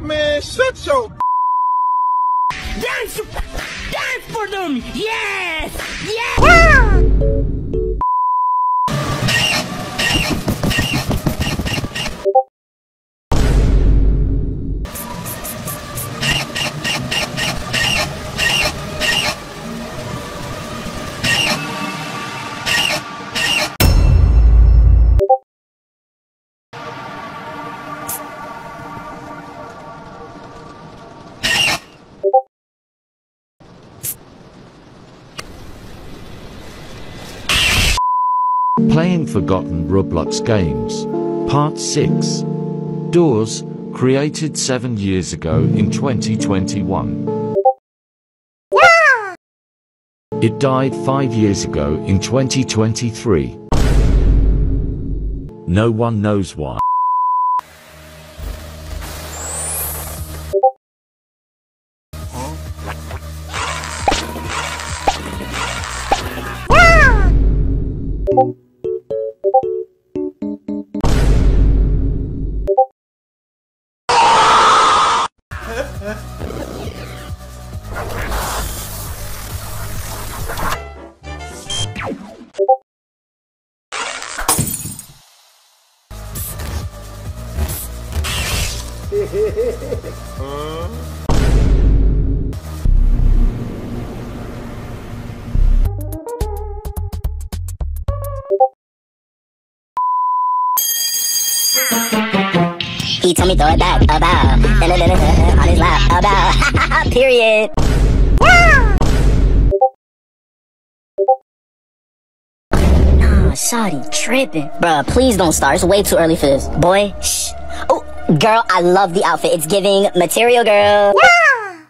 Man, shut your Dance! Dance for them! Yes! Yes! Playing Forgotten Roblox Games. Part 6. Doors, created 7 years ago in 2021. It died 5 years ago in 2023. No one knows why. He told me throw it back, uh, about, on his lap, uh, about, period. Nah, Shawty tripping. Bruh, please don't start. It's way too early for this. Boy, shh. Girl, I love the outfit. It's giving material girl. Yeah!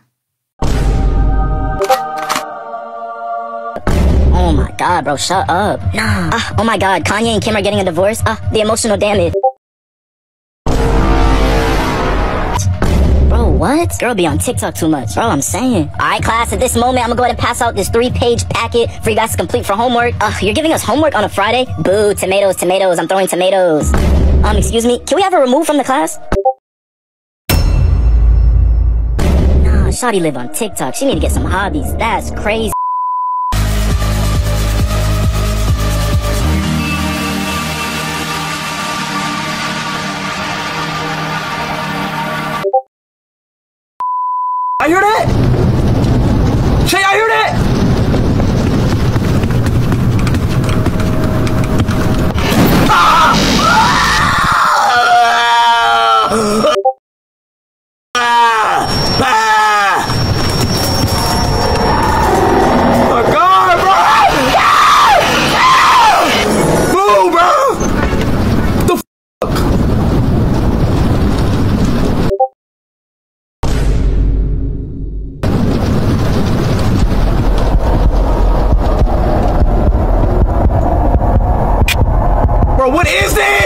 Oh my god, bro, shut up. Nah. Ah, oh my god, Kanye and Kim are getting a divorce. Ah, the emotional damage. Bro, what? Girl be on TikTok too much. Bro, I'm saying. Alright, class, at this moment, I'm gonna go ahead and pass out this three-page packet for you guys to complete for homework. Ugh, you're giving us homework on a Friday? Boo, tomatoes, tomatoes, I'm throwing tomatoes. Um, excuse me, can we have her removed from the class? Nah, Shawty live on TikTok. She need to get some hobbies. That's crazy. Bro, what is this?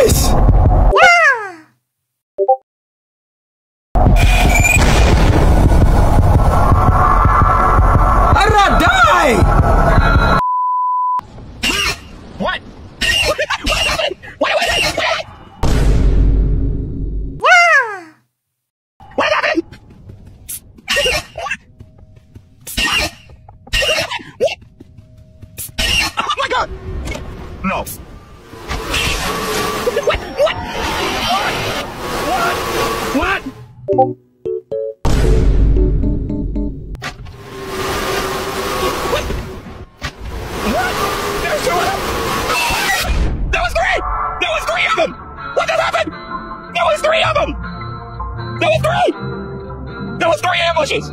That was three! Ambushes!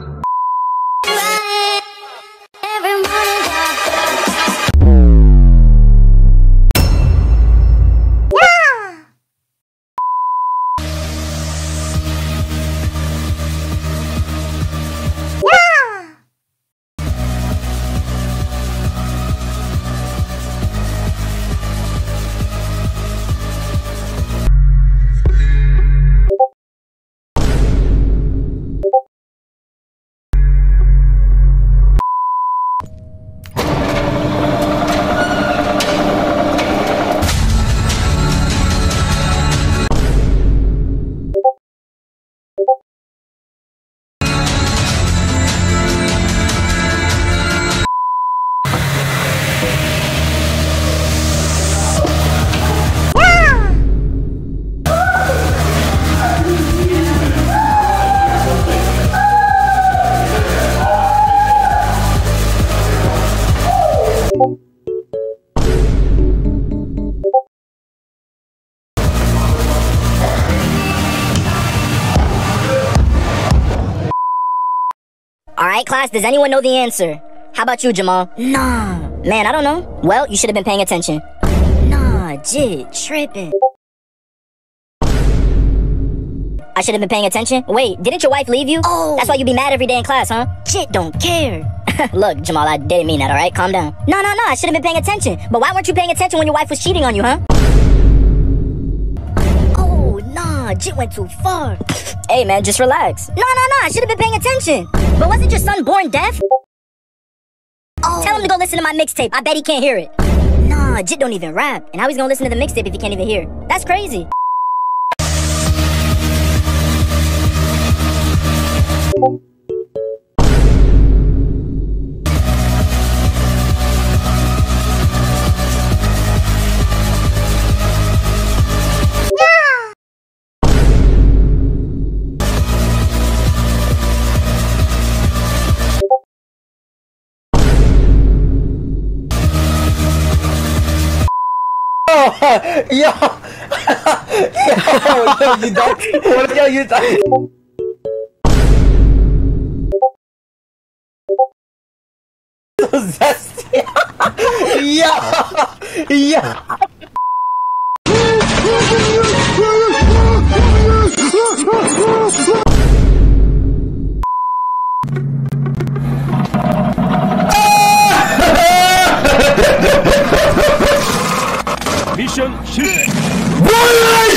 Class, does anyone know the answer? How about you, Jamal? Nah. Man, I don't know. Well, you should have been paying attention. Nah, jit, tripping. I should have been paying attention. Wait, didn't your wife leave you? Oh. That's why you be mad every day in class, huh? Jit don't care. Look, Jamal, I didn't mean that, alright? Calm down. No, no, no, I should have been paying attention. But why weren't you paying attention when your wife was cheating on you, huh? Nah, Jit went too far. hey, man, just relax. No, no, no, I should have been paying attention. But wasn't your son born deaf? Oh. Tell him to go listen to my mixtape. I bet he can't hear it. Nah, Jit don't even rap. And how he's gonna listen to the mixtape if he can't even hear? That's crazy. Yo! Yo, yo, you done? What, yo, you done? So zesty. Yo! Yo!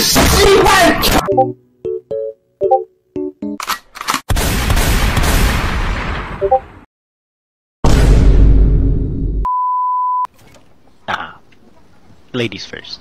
see? Ah, ladies first.